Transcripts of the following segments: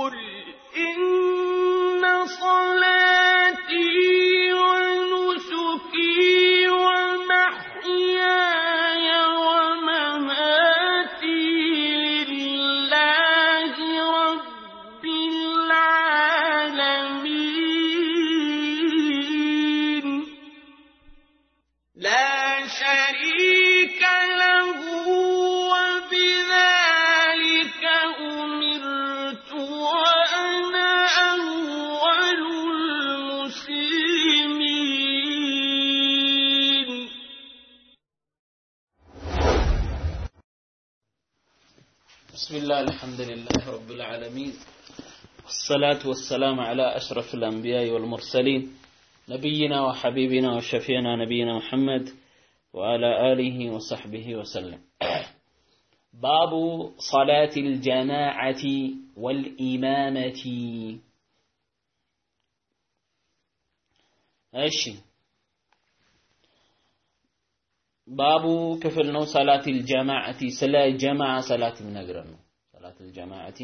قل إن الحمد لله رب العالمين والصلاة والسلام على أشرف الأنبياء والمرسلين نبينا وحبيبنا وشفينا نبينا محمد وعلى آله وصحبه وسلم. باب صلاة الجماعة والإمامة. أشي باب كفلنا صلاة الجماعة سلا جماعة صلاة من أجرنه ሰላት الجماعة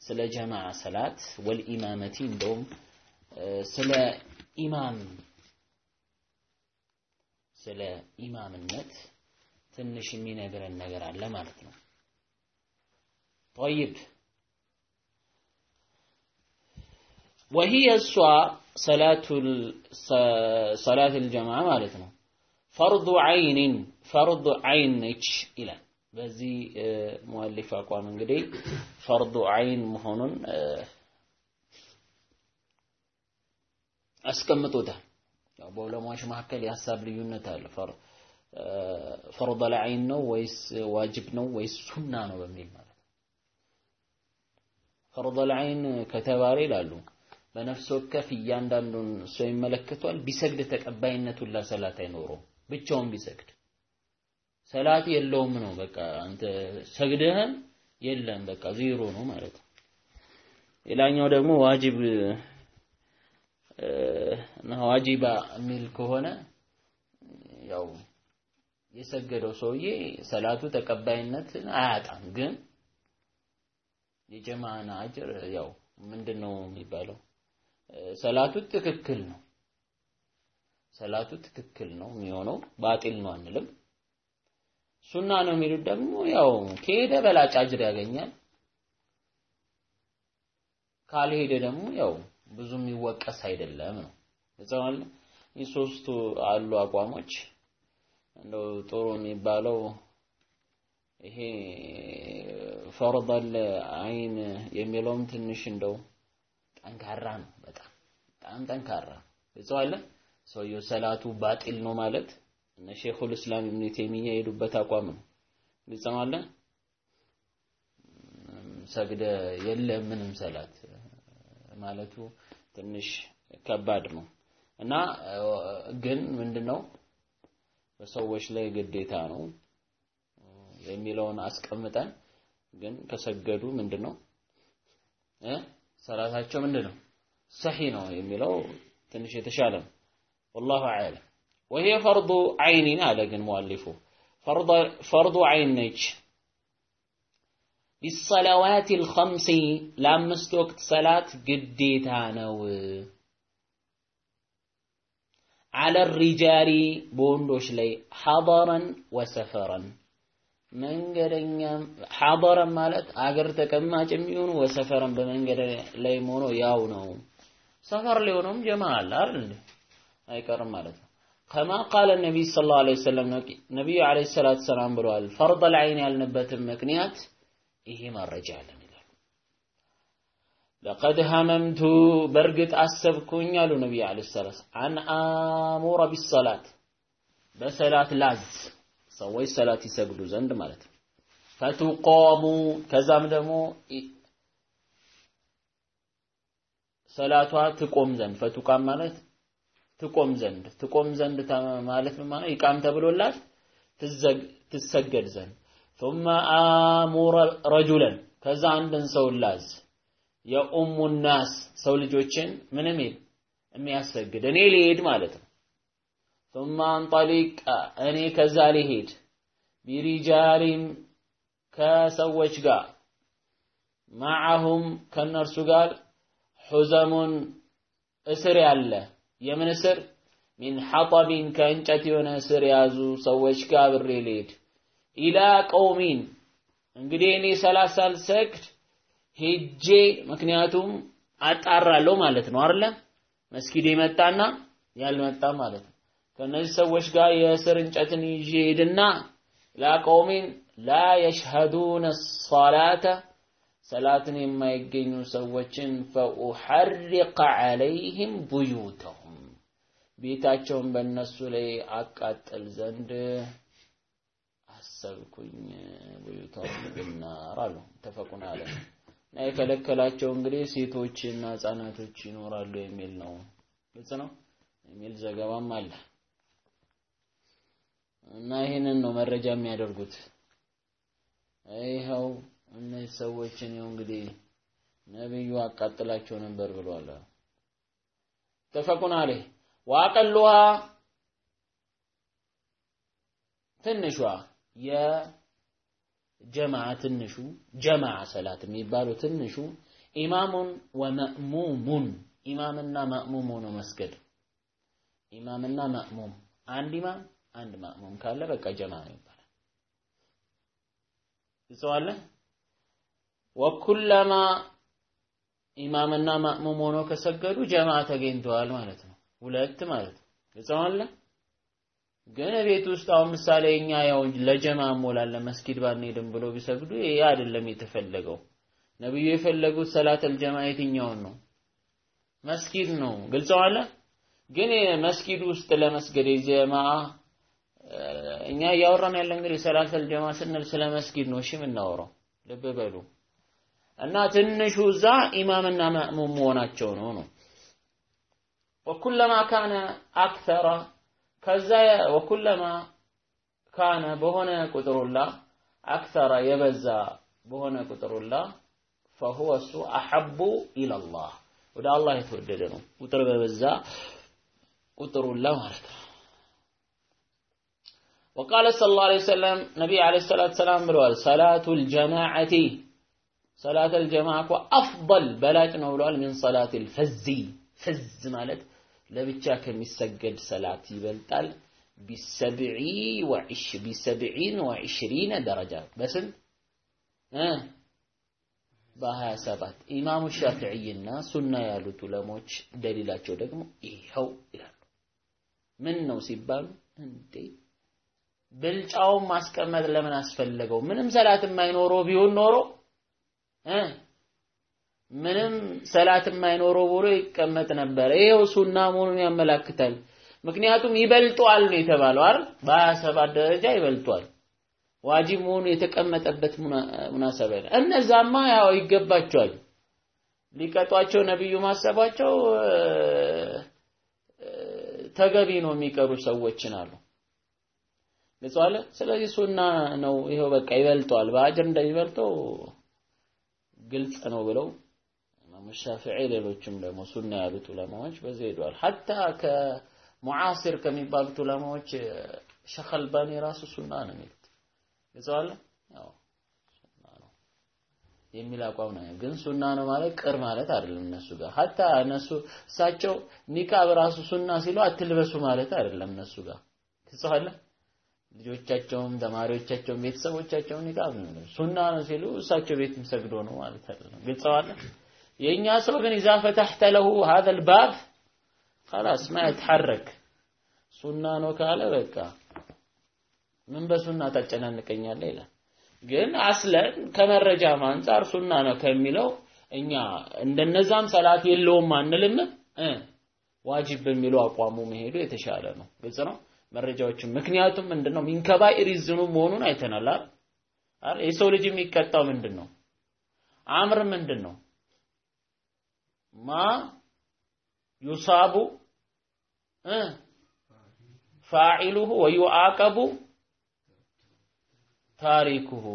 ስለ ጀማዓ ሰላት ወልኢማመቲ እንደውም ስለ ኢማም ስለ ኢማምነት ትንሽ የሚነግረን ነገር አለ ማለት ነው طيب وهي እሷ ሰላቱ ሰላት الجماعة ማለት ነው ፈርዱ አይንን ፈርዱ አይን ነች ይላል። በዚህ ሙአሊፍ አቋም እንግዲህ ፈርዱ አይን መሆኑን አስቀምጦታል። ያው በዑለማዎች መካከል የሀሳብ ልዩነት አለ። ፈርድ አይን ነው ወይስ ዋጅብ ነው ወይስ ሱና ነው በሚል ማለት ነው። ፈርድ አይን ከተባለ ይላሉ በነፍስ ወከፍ እያንዳንዱን ሰው ይመለከቷል። ቢሰግድ ተቀባይነቱን ለሰላት አይኖረውም። ብቻውን ቢሰግድ ሰላት የለውም ነው። በቃ አንተ ሰግደህም የለም በቃ ዜሮ ነው ማለት ነው። ሌላኛው ደግሞ ዋጅብ እና ዋጂባ የሚል ከሆነ ያው የሰገደው ሰውዬ ሰላቱ ተቀባይነትን አያጣም። ግን የጀማዓን አጅር ያው ምንድነው የሚባለው? ሰላቱ ትክክል ነው። ሰላቱ ትክክል ነው የሚሆነው ባጢል ነው አንልም። ሱና ነው የሚሉት ደግሞ ያው ከሄደ በላጭ አጅር ያገኛል። ካልሄደ ደግሞ ያው ብዙ የሚወቀስ አይደለም ነው። እዛው ሶስቱ አሉ አቋሞች። እንደው ጥሩ የሚባለው ይሄ ፈርደል አይን የሚለውም ትንሽ እንደው ጠንካራ ነው። በጣም በጣም ጠንካራ አለ ሰውየው ሰላቱ ባጢል ነው ማለት እነ ሼኹል እስላም ኢብኑ ተይሚያ የሄዱበት አቋም ነው። ግልጽ ነው ሰግደ የለ ምንም ሰላት ማለቱ ትንሽ ከባድ ነው። እና ግን ምንድነው? በሰዎች ላይ ግዴታ ነው የሚለውን አስቀምጠን ግን ከሰገዱ ምንድነው? እ ሰላታቸው ምንድነው? ሰሂ ነው የሚለው ትንሽ የተሻለ ነው። ወላሁ አለም وهي فرض عين نالق المؤلف فرض فرض عين بالصلوات للصلوات الخمس لام مستوكت صلاة قديتانو على الرجال بوندوش لي حضرا وسفرا. من قرن حضرا مالت اقرتك اما جميون وسفرا بمن قرن ليمونو ياونو سفر ليونو جمال لا أي كرم مالتها ከማ ቃለ ነቢይ ሰለላሁ ዐለይሂ ወሰለም ነቢዩ ዐለይሂ ሰላቱ ሰላም ብለዋል። ፈርደል ዐይን ያልንበትም ምክንያት ይሄ መረጃ አለን ይላሉ። ለቀድ ሀመምቱ በእርግጥ አሰብኩኝ አሉ ነቢዩ ዐለይሂ ሰላቱ አን አሙረ ቢሰላት በሰላት ላዝ ሰዎች ሰላት ይሰግዱ ዘንድ ማለት ነው። ፈቱቆሙ ከዛም ደግሞ ሰላቷ ትቆም ዘንድ ፈቱቃም ማለት ትቆም ዘንድ ትቆም ዘንድ ማለት ምን ማለት ይቃም ተብሎላት ትሰገድ ዘንድ ثم አሙረ ረጁለን ከዛ አንድን ሰው ላዝ የኡሙ ናስ ሰው ልጆችን ምንም ይል የሚያሰግድ እኔ ልሄድ ማለት ነው ثم አንጠሊቅ እኔ ከዛ ልሄድ ቢሪጃሊም ከሰዎች ጋር ማዓሁም ከእነርሱ ጋር ሑዘሙን እስር ያለ የምን እስር? ሚን ሐጠቢን ከእንጨት የሆነ እስር የያዙ ሰዎች ጋር አብሬ ልሄድ ኢላ ቀውሚን እንግዲህ እኔ ሰላት ሳልሰግድ ሄጄ ምክንያቱም አጣራለሁ ማለት ነው አይደለ? መስጊድ የመጣና ያልመጣ ማለት ነው። ከነዚህ ሰዎች ጋር የእስር እንጨትን ይዤ ሄድና ኢላ ቀውሚን ላ የሽሀዱነ ሰላተ ሰላትን የማይገኙ ሰዎችን ፈኡሐሪቀ ዐለይህም ቡዩተሁም ቤታቸውን በእነሱ ላይ አቃጥል ዘንድ አሰብኩኝ። ቡዩተሁም ብናር አሉ ተፈቁን አለ እና የከለከላቸው እንግዲህ ሴቶችና ህጻናቶች ይኖራሉ የሚል ነው። ግልጽ ነው የሚል ዘገባም አለ እና ይህንን ነው መረጃ የሚያደርጉት። ይኸው እነዚህ ሰዎችን ይኸው እንግዲህ ነብዩ አቃጥላቸው ነበር ብሏል። ተፈቁን አለህ ዋቀሉሃ ትንሿ የጀማዓ ትንሹ ጀማዓ ሰላት የሚባለው ትንሹ ኢማሙን ወመእሙሙን ኢማምና መእሙም ሆኖ መስገድ ኢማምና መእሙም አንድ ኢማም አንድ መእሙም ካለ በቃ ጀማዓ ነው ይባላል። ይጸዋለ ወኩለማ ኢማምና ማእሙም ሆኖ ከሰገዱ ጀማዓ ተገኝተዋል ማለት ነው። ሁለት ማለት ነው። ይጸዋለ ግን ቤት ውስጥ አሁን ምሳሌ እኛ ያው ለጀማ ሞላለን መስጊድ ባንሄድም ብሎ ቢሰግዱ ይሄ አይደለም የተፈለገው። ነብዩ የፈለጉት ሰላተል ጀማ የትኛውን ነው? መስጊድ ነው። ግልጸዋለ ግን መስጊድ ውስጥ ለመስገድ የጀማ እኛ እያወራን ያለ እንግዲህ ሰላተል ጀማ ስንል ስለ መስጊድ ነው። እሺ የምናወራው ልብ በሉ እና ትንሹ እዛ ኢማምና ማእሙም መሆናቸው ነው ነው ወኩለማ ካነ አክተራ ከዛ ወኩለማ ካነ በሆነ ቁጥሩላ አክተራ የበዛ በሆነ ቁጥሩላ ፈሁወ እሱ አሐቡ ኢለላህ ወደ አላህ የተወደደ ነው። ቁጥር በበዛ ቁጥሩላ ማለት ነው። وقال صلى الله عليه وسلم نبي عليه الصلاة والسلام ብለዋል صلاة الجماعة ሰላተል ጀማዓ እኮ አፍضል በላጭ ነው ብለዋል። ምን ሰላተል ፈዚ ፈዝ ማለት ለብቻ ከሚሰገድ ሰላት ይበልጣል። ቢሰብዒ ወዒሽ ቢሰብዒን ወዒሽሪነ ደረጃ በስንት እ በሀያ ሰባት ኢማሙ ሻፊዕይና ሱና ያሉት ዑለሞች ደሊላቸው ደግሞ ይኸው ይላሉ። ምን ነው ሲባሉ እንዴ ብልጫውን ማስቀመጥ ለምን አስፈለገው? ምንም ሰላት የማይኖረው ቢሆን ኖሮ ምንም ሰላት የማይኖረው ብሎ ይቀመጥ ነበር። ይሄው ሱና መሆኑን ያመላክታል። ምክንያቱም ይበልጧል ነው የተባለው አይደል? በሀያ ሰባት ደረጃ ይበልጧል። ዋጂብ መሆኑ የተቀመጠበት ሙናሰባ ነው። እነዛማ ያው ይገባቸዋል። ሊቀጧቸው ነብዩ ማሰባቸው ተገቢ ነው የሚቀሩ ሰዎችን አሉ። ግልጿል። ስለዚህ ሱና ነው ይሄው በቃ ይበልጧል። በአጅር እንደሚበልጠው ግልጽ ነው ብለው ኢማሙ ሻፊዒ ሌሎችም ደግሞ ሱና ያሉት ዑለማዎች በዚህ ሄደዋል። ሐታ ከሙዓሲር ከሚባሉት ዑለማዎች ሸኽ አልባኒ ራሱ ሱና ነው የሚሉት ግልጸዋል። ያው ሱና ነው የሚል አቋም ነው። ግን ሱና ነው ማለት ቅር ማለት አይደለም እነሱ ጋር። ሐታ እነሱ እሳቸው ኒቃብ ራሱ ሱና ሲሉ አትልበሱ ማለት አይደለም እነሱ ጋር ግልጸዋል። ልጆቻቸውም ተማሪዎቻቸውም ቤተሰቦቻቸውን ይቃብ ነው ሱና ነው ሲሉ እሳቸው ቤትም ሰግዶ ነው ማለት አይደለም። ግልጽ የእኛ ሰው ግን ኢዛ ፈተሕተ ለሁ ሀዘ ልባብ ኸላስ ማ ሱና ነው ካለ በቃ ምን በሱና ታጨናንቀኛለህ ይላል። ግን አስለን ከመረጃም አንጻር ሱና ነው ከሚለው እኛ እንደነዛም ሰላት የለውም አንልም። ዋጅብ በሚለው አቋሙ መሄዱ የተሻለ ነው። ግልጽ ነው። መረጃዎችን ምክንያቱም ምንድነው ሚንከባኢር ዝኑብ መሆኑን አይተናል አይደል? የሰው ልጅ የሚቀጣው ምንድን ነው? አምር ምንድን ነው? ማ ዩሳቡ ፋዒሉሁ ወዩዓቀቡ ታሪኩሁ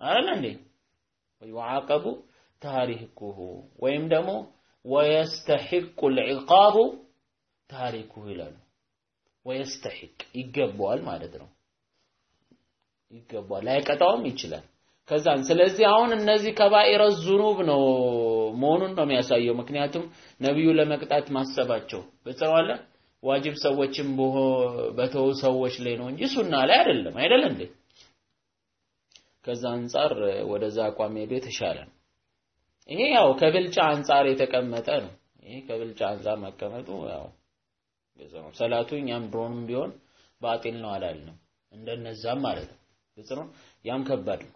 አይደል እንዴ? ወዩዓቀቡ ታሪኩሁ ወይም ደግሞ ወየስተሒቁ ልዕቃቡ ታሪኩሁ ይላሉ። ወየስተሒቅ ይገባዋል ማለት ነው። ይገባዋል ላይቀጣውም ይችላል። ከዛን ስለዚህ አሁን እነዚህ ከባኢረ ዙኑብ ነው መሆኑን ነው የሚያሳየው። ምክንያቱም ነቢዩ ለመቅጣት ማሰባቸው በጽዋለ ዋጅብ ሰዎችም በተው ሰዎች ላይ ነው እንጂ ሱና ላይ አይደለም። አይደል እንዴ? ከዛ አንጻር ወደዛ አቋም ሄዶ የተሻለ ነው። ይሄ ያው ከብልጫ አንጻር የተቀመጠ ነው። ይሄ ከብልጫ አንጻር መቀመጡ ያው ግልጽ ሰላቱ እኛም ድሮንም ቢሆን ባጢል ነው አላልንም። እንደነዛም ማለት ነው። ግልጽ ነው። ያም ከባድ ነው።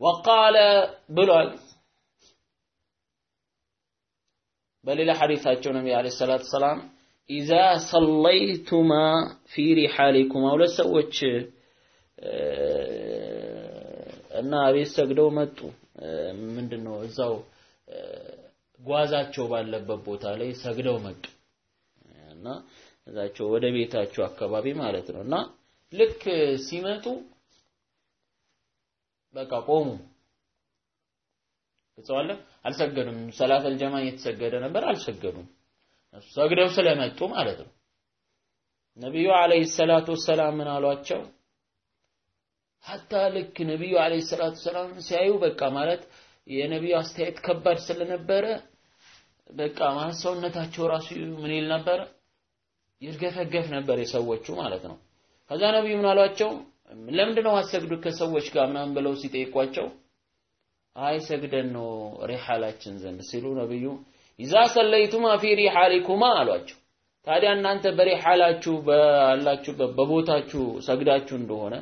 ወቃለ ብሏል። በሌላ ሐዲሳቸው ነቢ ዓለይሂ ሰላቱ ሰላም ኢዛ ሰለይቱማ ፊ ሪሓሊኩማ ሁለት ሰዎች እና ቤት ሰግደው መጡ። ምንድን እዛው ጓዛቸው ባለበት ቦታ ላይ ሰግደው መጡ እና እዛቸው ወደ ቤታቸው አካባቢ ማለት ነው እና ልክ ሲመጡ በቃ ቆሙ። ግጸዋለ አልሰገዱም። ሰላተል ጀማ እየተሰገደ ነበር፣ አልሰገዱም። ሰግደው ስለመጡ ማለት ነው። ነቢዩ አለይሂ ሰላቱ ወሰላም ምን አሏቸው? ሀታ ልክ ነቢዩ አለይሂ ሰላቱ ወሰላም ሲያዩ በቃ ማለት የነቢዩ አስተያየት ከባድ ስለነበረ በቃ ማለት ሰውነታቸው ራሱ ምን ይል ነበረ? ይርገፈገፍ ነበር የሰዎቹ ማለት ነው። ከዛ ነቢዩ ምን አሏቸው? ለምንድን ነው አሰግዱት ከሰዎች ጋር ምናምን ብለው ሲጠይቋቸው አይ ሰግደን ነው ሪሓላችን ዘንድ ሲሉ ነብዩ ኢዛ ሰለይቱማ ፊ ሪሓሊኩማ አሏቸው። ታዲያ እናንተ በሪሓላችሁ ባላችሁበት በቦታችሁ ሰግዳችሁ እንደሆነ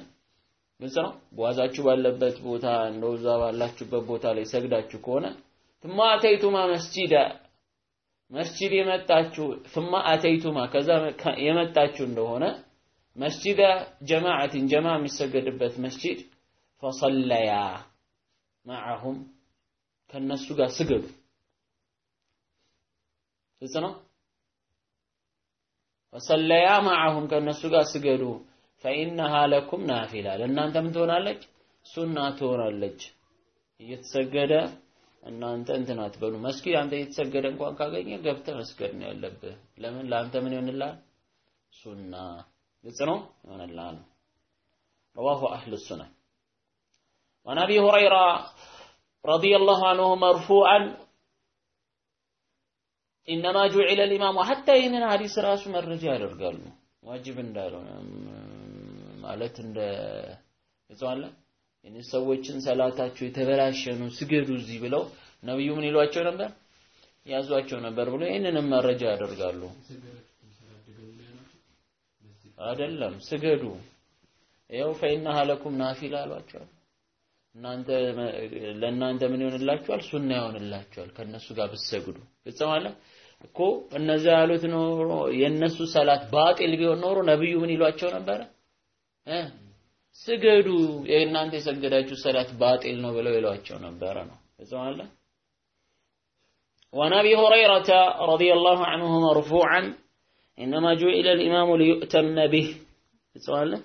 ግልጽ ነው። ጓዛችሁ ባለበት ቦታ እንደዛ ባላችሁበት ቦታ ላይ ሰግዳችሁ ከሆነ ثم አተይቱማ መስጂዳ መስጂድ የመጣችሁ ثم አተይቱማ ከዛ የመጣችሁ እንደሆነ መስጂደ ጀማዓትን ጀማ የሚሰገድበት መስጂድ ፈሰለያ ማዓሁም ከነሱ ጋር ስገዱ። ግልጽ ነው። ፈሰለያ ማዓሁም ከነሱ ጋር ስገዱ። ፈኢነሃ ለኩም ናፊላ ለእናንተ ምን ትሆናለች? ሱና ትሆናለች። እየተሰገደ እናንተ እንትን አትበሉ። መስጊድ አንተ እየተሰገደ እንኳን ካገኘ ገብተህ መስገድ ነው ያለብህ። ለምን ለአንተ ምን ይሆንልሃል? ሱና ግልጽ ነው ይሆንልሃል። رواه أهل السنة وعن أبي هريرة رضي الله عنه مرفوعا إنما جعل الإمام حتى إن حديث راس مرجع يرجال واجب እንዳልሆነ ማለት እንደ ይዟል እኔ ሰዎችን ሰላታቸው የተበላሸ ነው ስገዱ እዚህ ብለው ነብዩ ምን ይሏቸው ነበር ያዟቸው ነበር ብሎ ይህንንም መረጃ ያደርጋሉ አይደለም ስገዱ ያው ፈኢነሃ ለኩም ናፊላ አሏቸዋል እናንተ ለእናንተ ምን ይሆንላችኋል? ሱና ይሆንላችኋል ከነሱ ጋር ብትሰግዱ። ግልጽ እኮ እነዛ ያሉት ኖሮ የነሱ ሰላት ባጢል ቢሆን ኖሮ ነብዩ ምን ይሏቸው ነበረ? እ ስገዱ የእናንተ የሰገዳችሁ ሰላት ባጢል ነው ብለው ይሏቸው ነበረ ነው። ግልጽ ማለት وعن ابي هريره رضي الله عنه مرفوعا انما جعل الامام ليؤتم به ግልጽ ማለት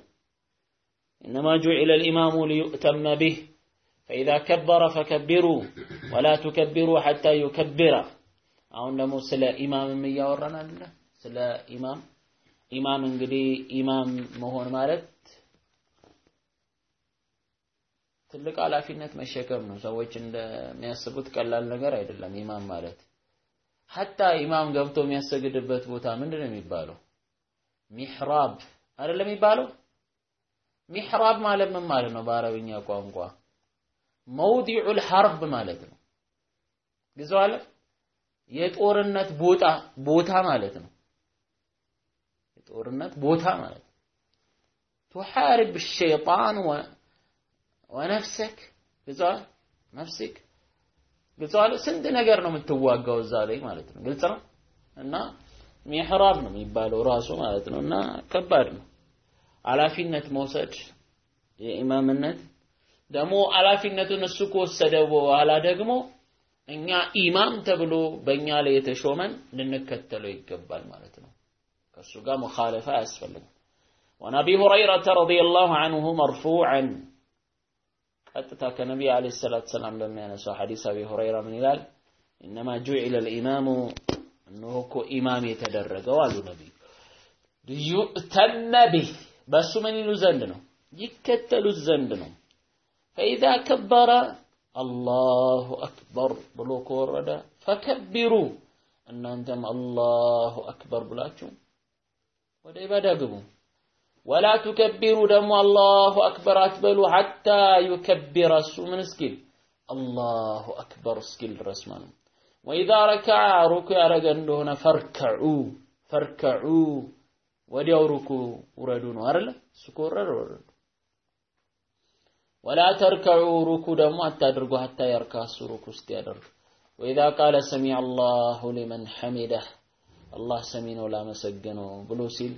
انما جعل الامام ليؤتم به فإذا كبر فكبروا ولا تكبروا حتى يكبر አሁን ደግሞ ስለ ኢማምም እያወራን አይደለ? ስለ ኢማም ኢማም እንግዲህ ኢማም መሆን ማለት ትልቅ ኃላፊነት መሸከም ነው። ሰዎች እንደሚያስቡት ቀላል ነገር አይደለም። ኢማም ማለት ሐታ ኢማም ገብቶ የሚያሰግድበት ቦታ ምንድን ነው የሚባለው? ሚሕራብ አይደለም የሚባለው? ሚሕራብ ማለት ምን ማለት ነው በአረብኛ ቋንቋ? መውዲዑል ሐርብ ማለት ነው። ግዘዋለ የጦርነት ቦታ ቦታ ማለት ነው። የጦርነት ቦታ ማለት ነው። ቱሐርብ ሸይጣን ወነፍሰክ ግዘዋለ ነፍስክ ግዘዋለ ስንት ነገር ነው የምትዋጋው እዛ ላይ ማለት ነው። ግልጽ ነው እና ሚሕራብ ነው የሚባለው ራሱ ማለት ነው እና ከባድ ነው ኃላፊነት መውሰድ የኢማምነት ደግሞ ኃላፊነቱን እሱ ከወሰደ በኋላ ደግሞ እኛ ኢማም ተብሎ በእኛ ላይ የተሾመን ልንከተለው ይገባል ማለት ነው። ከእሱ ጋር ሙኻለፋ አያስፈልግም። ወን አቢ ሁረይረተ ረዲየላሁ ዐንሁ መርፉዐን ቀጥታ ከነቢ ዓለይሂ ሰላቱ ሰላም በሚያነሳው ሐዲስ አቢ ሁረይራ ምን ይላል? ኢነማ ጁዒለ ልኢማሙ እነሆ እኮ ኢማም የተደረገው አሉ ነቢዩ ليؤتم به በእሱ ምን ይሉ ዘንድ ነው ይከተሉት ዘንድ ነው። فإذا كبر الله أكبر ብሎ ከወረደ فكبروا እናንተም الله أكبر ብላችሁ ወደ ኢባዳ ግቡ። ولا تكبروا ደግሞ الله أكبر አትበሉ حتى يكبر እሱ ምን እስኪል አላሁ አክበር እስኪል ድረስ ማለት ወኢዛ ረከዐ ሩኩ ያደረገ እንደሆነ ፈርከዑ ፈርከዑ ወዲያው ሩኩ ውረዱ ነው አይደለ? እሱ ከወረደ ወረዱ። ወላ ተርከዑ ሩኩ ደግሞ አታድርጉ ሐታ የርካ እሱ ሩኩ ውስጥ ያደርግ ወኢዛ ቃለ ሰሚዐ አላሁ ሊመን ሐሚደህ አላህ ሰሚ ነው ላመሰገነው ብሎ ሲል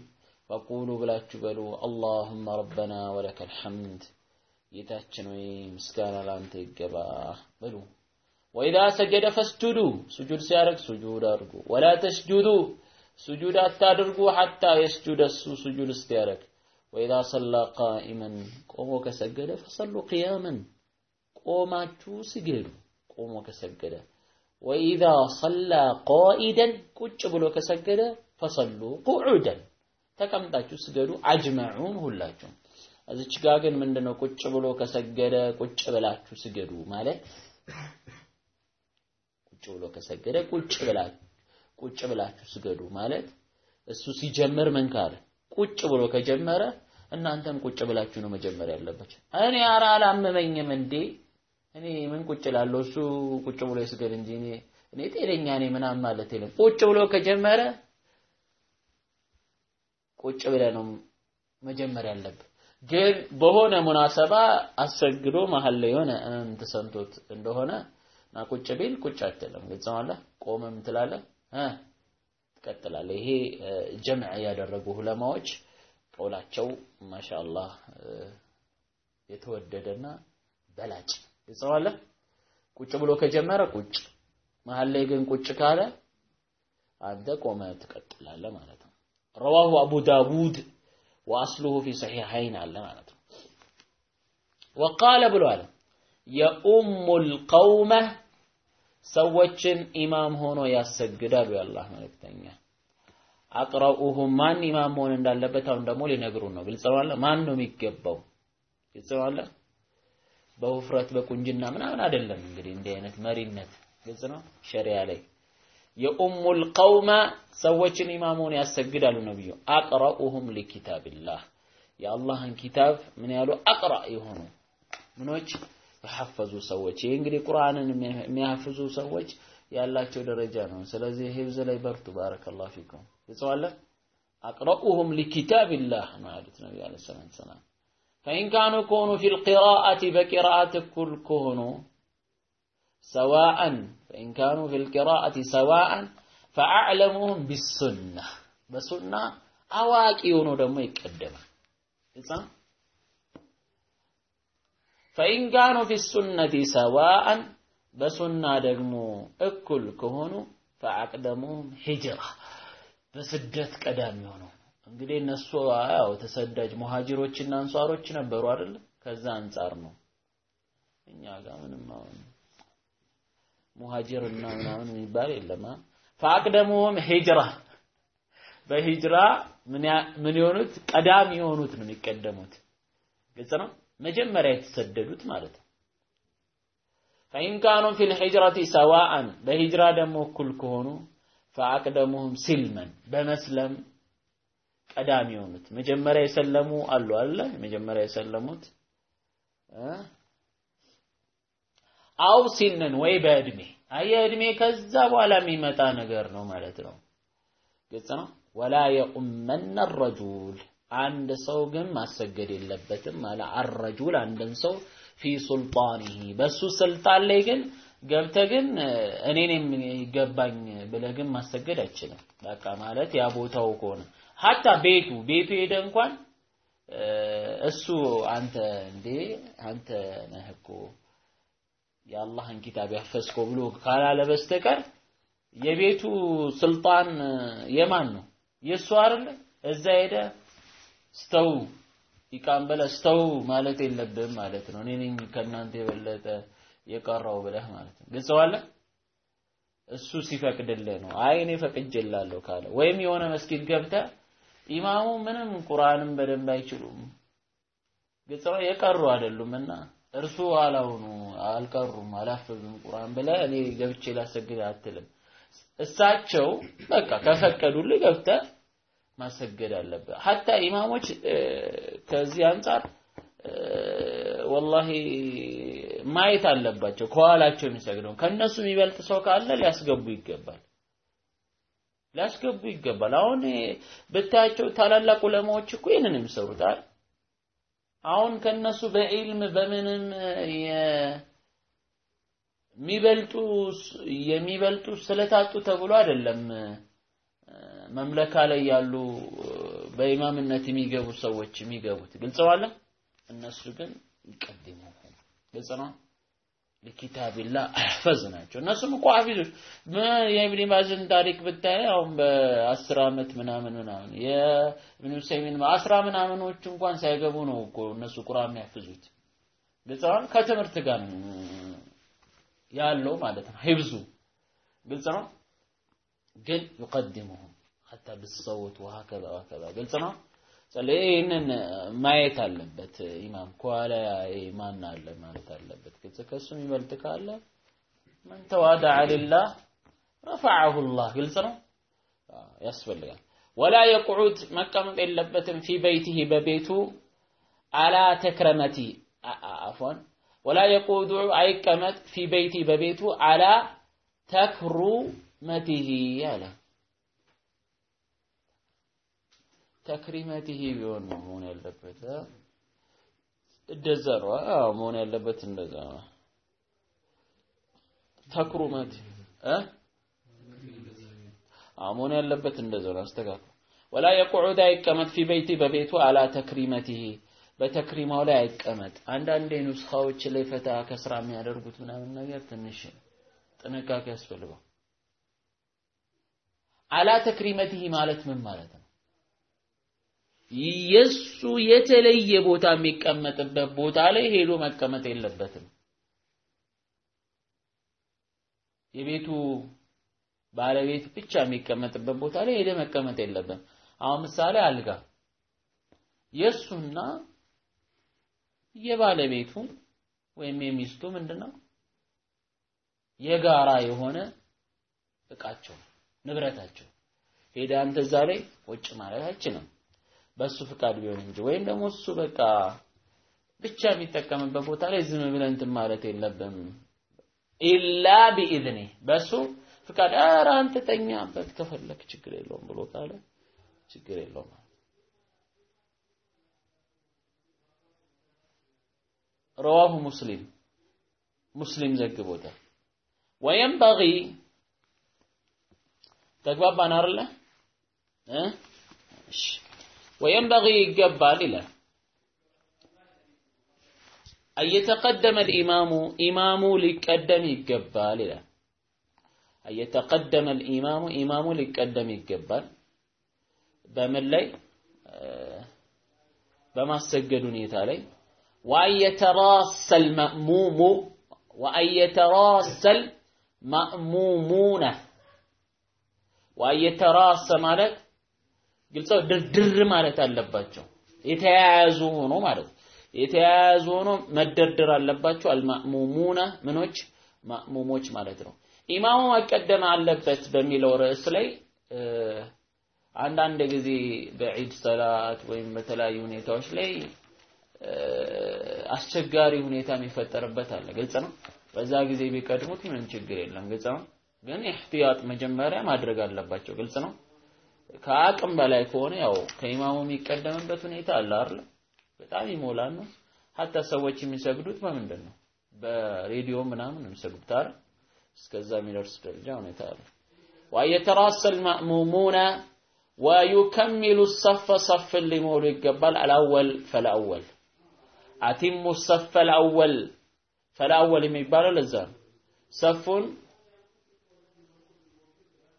ፈቁሉ ብላችሁ በሉ አላሁመ ረበና ወለከል ሐምድ ጌታችን ወይ ምስጋና ላንተ ይገባ በሉ። وإذا سجد فاسجدوا ስጁድ ሲያደርግ ስጁድ አድርጉ። ولا تسجدوا ስጁድ አታድርጉ حتى يسجد እሱ ስጁድ እስኪያደርግ። وإذا صلى قائما ቆሞ ከሰገደ فصلوا قياما ቆማችሁ ስገዱ። ቆሞ ከሰገደ وإذا صلى قاعدا ቁጭ ብሎ ከሰገደ فصلوا قعودا ተቀምጣችሁ ስገዱ። አጅመዑን ሁላችሁም። እዚች ጋ ግን ምንድነው ቁጭ ብሎ ከሰገደ ቁጭ ብላችሁ ስገዱ ማለት ቁጭ ብሎ ከሰገደ ቁጭ ብላችሁ ቁጭ ብላችሁ ስገዱ ማለት እሱ ሲጀምር ምን ካለ ቁጭ ብሎ ከጀመረ እናንተም ቁጭ ብላችሁ ነው መጀመር ያለባችሁ። እኔ ኧረ አላመመኝም እንዴ እኔ ምን ቁጭ እላለሁ እሱ ቁጭ ብሎ ይስገድ እንጂ እኔ እኔ ጤነኛ ነኝ ምናምን ማለት የለም። ቁጭ ብሎ ከጀመረ ቁጭ ብለህ ነው መጀመር ያለብህ። ግን በሆነ ሙናሰባ አሰግዶ መሀል ላይ የሆነ እንትን ሰምቶት እንደሆነ ና ቁጭ ቢል ቁጭ አትልም። ግልጽ ቆመም ትላለህ እ ትቀጥላለህ። ይሄ ጀምዕ ያደረጉ ዑለማዎች ቀውላቸው ማሻአላህ የተወደደና በላጭ ግልጽ ቁጭ ብሎ ከጀመረ ቁጭ፣ መሀል ላይ ግን ቁጭ ካለ አንተ ቆመ ትቀጥላለህ ማለት ነው። ረዋሁ አቡ ዳውድ ወአስሉሁ ፊ ሰሒሐይን አለ ማለት ነው። ወቃለ ብሏል የኡሙል ቀውመ ሰዎችን ኢማም ሆኖ ያሰግዳሉ የአላህ መልእክተኛ። አቅረኡሁም ማን ኢማም መሆን እንዳለበት አሁን ደግሞ ሊነግሩን ነው። ግልጽ ነው ማን ነው የሚገባው? ግልጽ ነው በውፍረት በቁንጅና ምናምን አይደለም። እንግዲህ እንዲህ አይነት መሪነት ግልጽ ነው ሸሪዓ ላይ يؤم القوم ሰዎችን ኢማሙን ያሰግዳሉ ነብዩ። أقرؤهم لكتاب الله የአላህን ኪታብ ምን ያሉ أقرأ የሆኑ ምኖች የሐፈዙ ሰዎች። ይህ እንግዲህ ቁርአንን የሚሐፍዙ ሰዎች ያላቸው ደረጃ ነው። ስለዚህ حفظ ላይ በርቱ። بارك الله فيكم። ይጽዋለ أقرؤهم لكتاب الله ነው ያሉት ነብዩ عليه السلام። فإن كانوا ከሆኑ في القراءة በቂራአት እኩል ከሆኑ ሰዋአን ፈኢን ካኑ ፊል ቂራአቲ ሰዋአን ፈአዕለሙሁም ቢሱና በሱና አዋቂ ሆኖ ደግሞ ይቀደማል። ግልጽ ፈኢን ካኑ ፊ ሱነቲ ሰዋአን በሱና ደግሞ እኩል ከሆኑ ፈአቅደሙሁም ሂጅራ በስደት ቀዳሚ ሆነው እንግዲህ እነሱ ያው ተሰዳጅ ሙሃጅሮችና አንሷሮች ነበሩ አይደል? ከዛ አንጻር ነው። እኛ ጋር ምንም አሁን ሙሃጅር እና ምናምን የሚባል የለም። ፈአቅደሙሁም ሂጅራ በሂጅራ ምን የሆኑት ቀዳሚ የሆኑት ነው የሚቀደሙት። ግልጽ ነው። መጀመሪያ የተሰደዱት ማለት ነው። ፈኢን ካኑ ፊል ሂጅረቲ ሰዋአን በሂጅራ ደግሞ እኩል ከሆኑ ፈአቅደሙሁም ሲልመን በመስለም ቀዳሚ የሆኑት መጀመሪያ የሰለሙ አሉ አለ መጀመሪያ የሰለሙት አው ሲንን ወይ በእድሜ አየ እድሜ ከዛ በኋላ የሚመጣ ነገር ነው ማለት ነው። ግልጽ ነው። ወላ የኡመነ ረጁል አንድ ሰው ግን ማሰገድ የለበትም አለ አረጁል አንድን ሰው ፊ ሱልጣኒሂ በሱ ስልጣን ላይ ግን ገብተህ ግን እኔን የሚገባኝ ብለህ ግን ማሰገድ አይችልም። በቃ ማለት ያ ቦታው ከሆነ ሀታ ቤቱ ቤቱ ሄደ እንኳን እሱ አንተ እንዴ አንተ ነህ እኮ የአላህን ኪታብ ያፈስከው ብሎ ካላለ በስተቀር የቤቱ ስልጣን የማን ነው? የእሱ አይደለ? እዛ ሄደ ስተው ይቃም በለ ስተው ማለት የለብህም ማለት ነው። እኔ ነኝ ከእናንተ የበለጠ የቀራው ብለህ ማለት ነው። ግልጽ ዋለ እሱ ሲፈቅድልህ ነው። አይ እኔ ፈቅጄላለሁ ካለ ወይም የሆነ መስጊድ ገብተህ ኢማሙ ምንም ቁርአንም በደንብ አይችሉም ግልጽ ነው የቀሩ አይደሉምና እርሱ ኋላውኑ አልቀሩም አላፈዙም ቁርአን ብለህ እኔ ገብቼ ላሰግድ አትልም። እሳቸው በቃ ከፈቀዱልህ ገብተህ ማሰገድ አለብህ። ሀታ ኢማሞች ከዚህ አንጻር ወላሂ ማየት አለባቸው ከኋላቸው የሚሰግደው ከነሱ የሚበልጥ ሰው ካለ ሊያስገቡ ይገባል ሊያስገቡ ይገባል። አሁን ብታያቸው ታላላቅ ዑለማዎች እኮ ይህንን የሚሰሩት? አሁን ከነሱ በኢልም በምንም የሚበልጡ የሚበልጡ ስለታጡ ተብሎ አይደለም መምለካ ላይ ያሉ በኢማምነት የሚገቡ ሰዎች የሚገቡት ግልጽ ነው። እነሱ ግን ይቀድሙ ግልጽ ነው። ለኪታብላ አህፈዝ ናቸው። እነሱም እኮ ሐፊዞች የኢብን ባዝን ታሪክ ብታይ አሁን በአስር አመት ምናምን ምናምን የኢብን ሁሰይሚን አስራ ምናምኖች እንኳን ሳይገቡ ነው እኮ እነሱ ቁርአን የሚያፍዙት። ግልጽ ከትምህርት ጋር ያለው ማለት ነው ሂብዙ ግልጽ ነው። ግን ዩቀድሙሁም ሐታ ብሰውት ወሀከዛ ወሀከዛ ግልጽ ነው። ይህንን ማየት አለበት ኢማም ከኋላ ማን አለ ማለት አለበት። ግልጽ ከሱ የሚበልጥ ካለ መን ተዋደዐ ሊላህ ረፈዐሁ ላህ ግልጽ ነው ያስፈልጋል። ወላ የቁዑድ መቀመጥ የለበትም ፊ በይቲሂ በቤቱ አላ ተክረመቲ አፍዋን ወላ የቁዑዱ አይቀመጥ ፊ በይቲ በቤቱ አላ ተክሩመቲሂ አለ ተክሪመቲሂ ቢሆን ነው መሆን ያለበት። እንደዛ ነው። አዎ መሆን ያለበት እንደዛ ነው። ተክሩመቲ እ መሆን ያለበት እንደዛ ነው። አስተካክሉ። ወላ የቁዑድ አይቀመጥ ፊ በይቲ በቤቱ አላ ተክሪመቲሂ በተክሪማው ላይ አይቀመጥ። አንዳንዴ ኑስኻዎች ላይ ፈታ ከስራ የሚያደርጉት ምናምን ነገር ትንሽ ጥንቃቄ ያስፈልገው። አላ ተክሪመቲሂ ማለት ምን ማለት ነው? የሱ የተለየ ቦታ የሚቀመጥበት ቦታ ላይ ሄዶ መቀመጥ የለበትም። የቤቱ ባለቤት ብቻ የሚቀመጥበት ቦታ ላይ ሄደ መቀመጥ የለበትም። አሁን ምሳሌ አልጋ የሱና የባለቤቱ ወይም የሚስቱ ምንድነው የጋራ የሆነ እቃቸው ንብረታቸው ሄደ አንተ እዛ ላይ ቁጭ ማለት አይችልም። በሱ ፍቃድ ቢሆን እንጂ ወይም ደግሞ እሱ በቃ ብቻ የሚጠቀምበት ቦታ ላይ ዝም ብለን እንትን ማለት የለብም። ኢላ ቢኢዝኒ በሱ ፍቃድ ኧረ አንተ ተኛበት ከፈለክ ችግር የለውም ብሎ ካለ ችግር የለውም። ረዋሁ ሙስሊም ሙስሊም ዘግቦታል። ወየንበጊ ተግባባን አይደለ እሺ وينبغي يقبل إلى. أن يتقدم الإمام إمام ليقدم يقبل إلى. أن يتقدم الإمام إمام ليقدم يقبل بمن لي؟ بما سجدوا نيتا لي وأن يتراس المأموم وأن يتراس المأمومون. وأن يتراس مالك؟ ግልጽ ድርድር ማለት አለባቸው። የተያያዙ ሆኖ ማለት የተያያዙ ሆኖ መደርደር አለባቸው። አልማእሙሙና ምኖች ማእሙሞች ማለት ነው። ኢማሙ መቀደም አለበት በሚለው ርዕስ ላይ አንዳንድ ጊዜ በዒድ ሰላት ወይም በተለያዩ ሁኔታዎች ላይ አስቸጋሪ ሁኔታ የሚፈጠርበት አለ። ግልጽ ነው። በዛ ጊዜ ቢቀድሙት ምንም ችግር የለም። ግልጽ ነው። ግን ኢህቲያጥ መጀመሪያ ማድረግ አለባቸው። ግልጽ ነው። ከአቅም በላይ ከሆነ ያው ከኢማሙ የሚቀደምበት ሁኔታ አለ አይደል? በጣም ይሞላል ነው። ሀታ ሰዎች የሚሰግዱት በምንድን ነው? በሬዲዮ ምናምን የሚሰግዱት አይደል? እስከዛ የሚደርስ ደረጃ ሁኔታ አለ። ወየተራሰል ማእሙሙነ ወዩከሚሉ ሰፈ ሰፍን ሊሞሉ ይገባል። አልአወል ፈልአወል አቲሙ ሰፈ ልአወል ፈልአወል የሚባለው ለዛ ነው። ሰፉን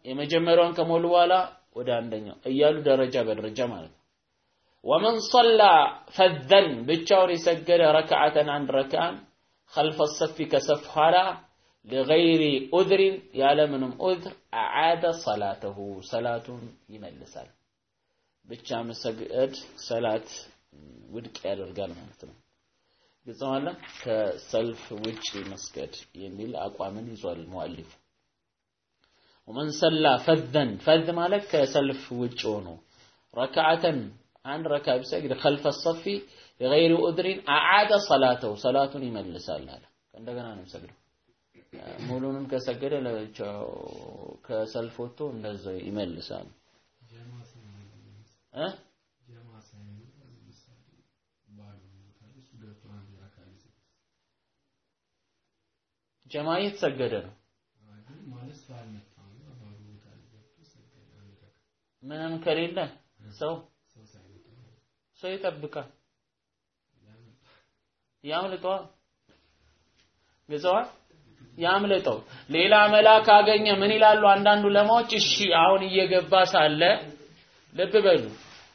የመጀመሪያውን ከሞሉ በኋላ ወደ አንደኛው እያሉ ደረጃ በደረጃ ማለት ነው። ወመን ሰላ ፈዘን ብቻውን የሰገደ ረክዓተን አንድ ረክዓን ኸልፈ ሰፊ ከሰፍ ኋላ ለገይሪ ዑዝሪን ያለምንም ዑዝር አዓደ ሰላተሁ ሰላቱን ይመልሳል። ብቻ መሰገድ ሰላት ውድቅ ያደርጋል ማለት ነው። ማለት ከሰልፍ ውጭ መስገድ የሚል አቋምን ይዟል ሙአሊፉ። ወመን ሰላ ፈዘን ፈዝ ማለት ከሰልፍ ውጭ ሆኖ ረክዓተን አንድ ረካ ቢሰግድ ከልፈ ሰፊ የገይሪ ኡድሪን አዓደ ሰላተው ሰላቱን ይመልሳል አለ። እንደገና ነው የሚሰግደው። ሙሉንም ከሰገደ ለብቻው ከሰልፍ ወጥቶ እንደዛው ይመልሳል ጀማ እየተሰገደ ነው። ምንም ከሌለ ሰው ሰው ይጠብቃል። ያምልጠዋ ግዘዋል ያምልጠው። ሌላ መልአክ ካገኘ ምን ይላሉ አንዳንዱ ለማዎች? እሺ አሁን እየገባ ሳለ ልብ በሉ፣